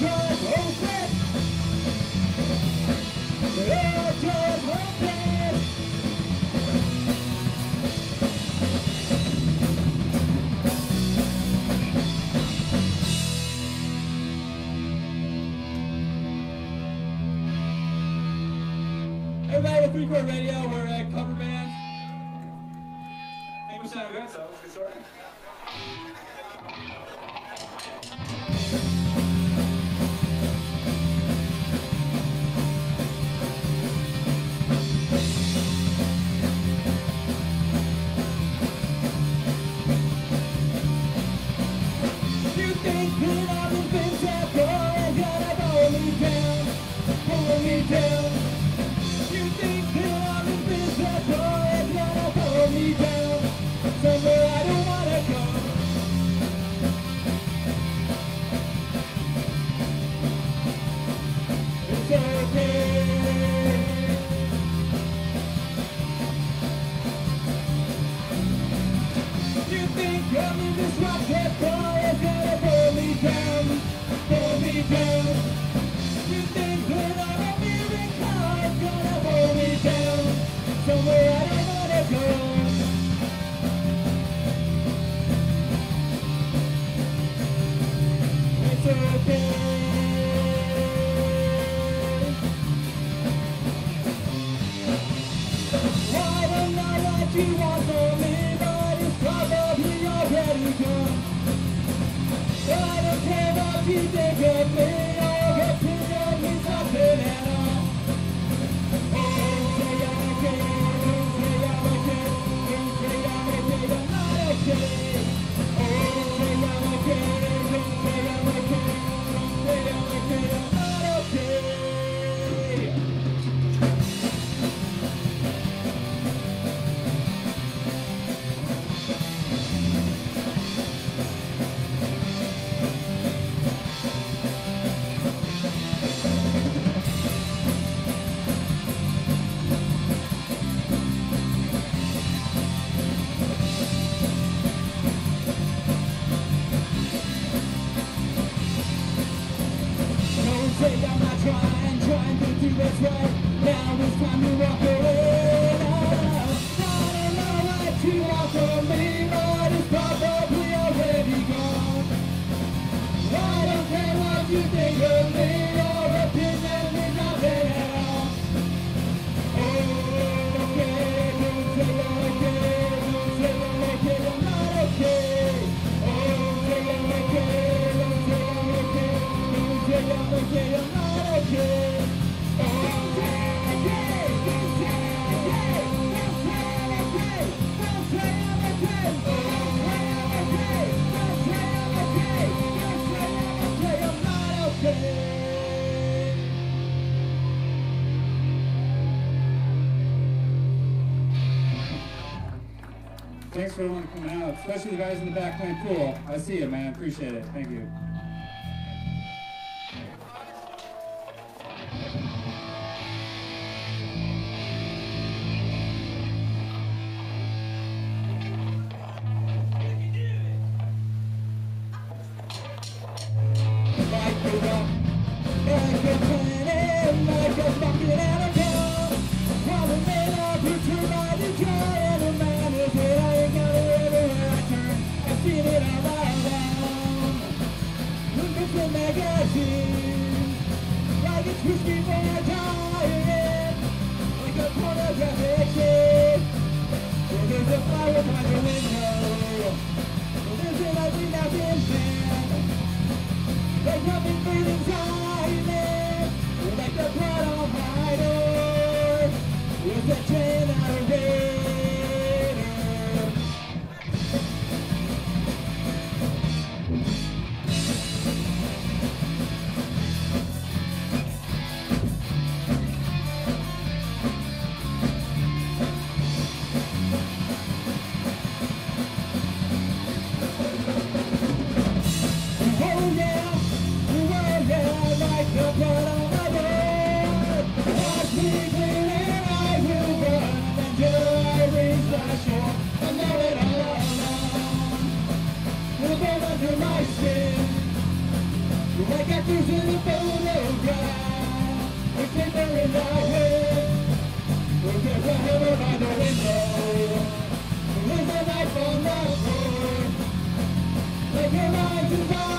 Yeah. Thanks for everyone coming out, especially the guys in the back playing pool. I see you, man. Appreciate it. Thank you. Like a planet, like a. There's a fire by the window. There's a lovely nothing. Happy Mary hammer by the window. On the your mind to die.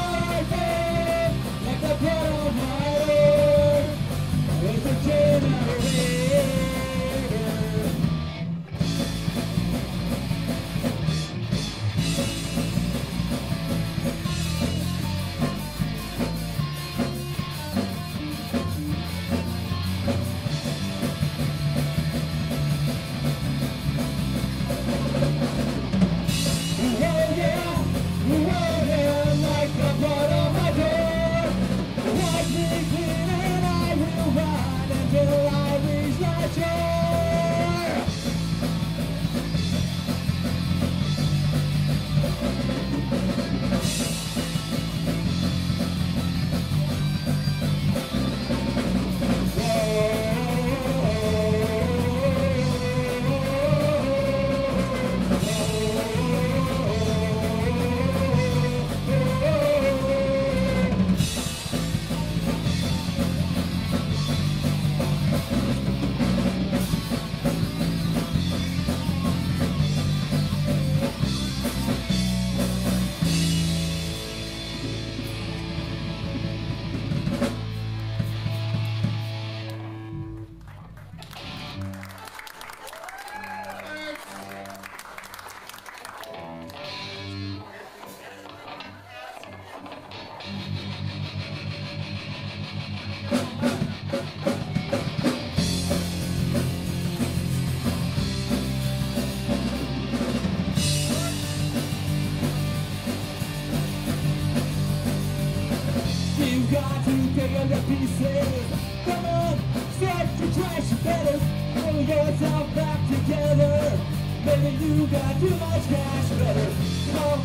you got too much cash, better come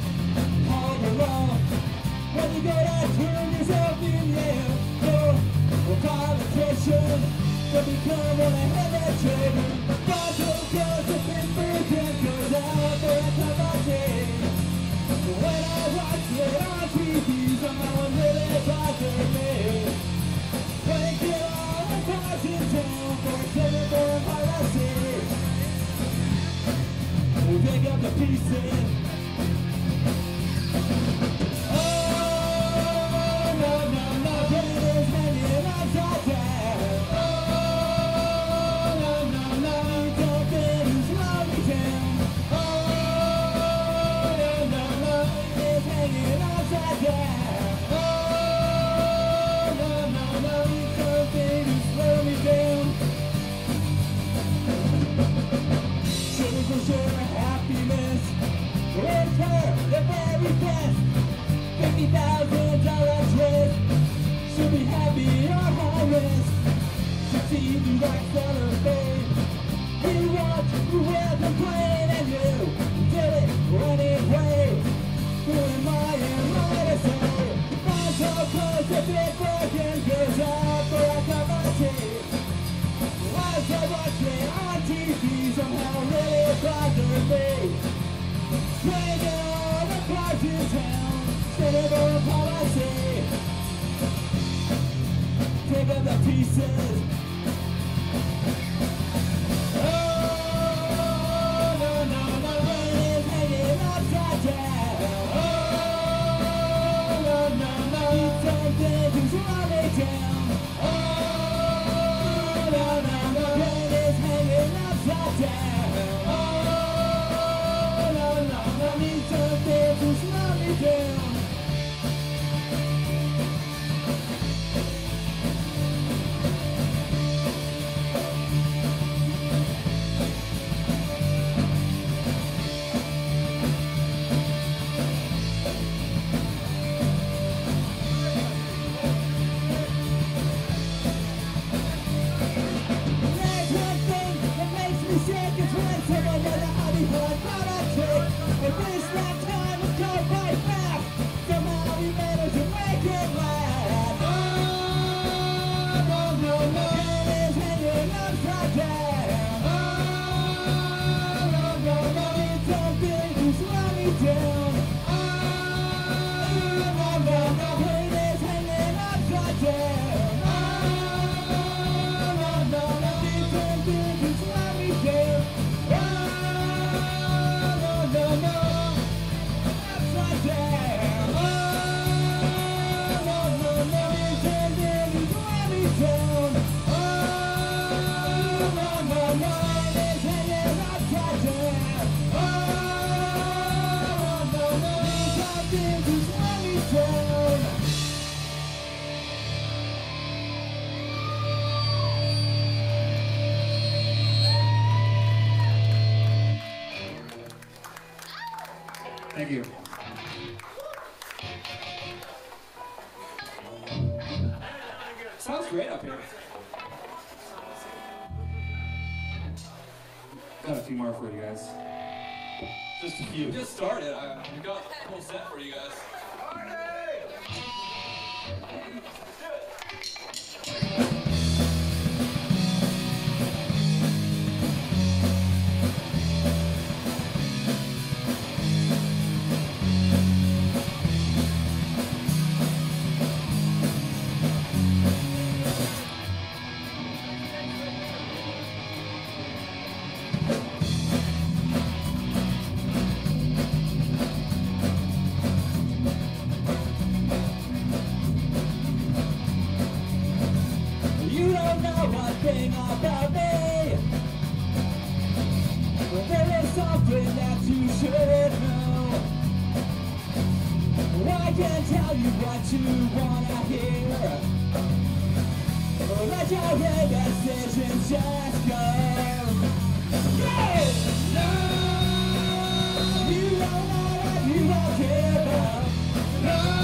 all your. When you gotta turn yourself in, yeah, go politician to become a heavy trader. God told out. When I watch it on TV's, I'm really bothered. Got a few more for you guys. Just a few. Just started. I, we got a whole set for you guys. You what you wanna hear. Let your big decisions just go. Yeah! No! You know what you don't care about. No!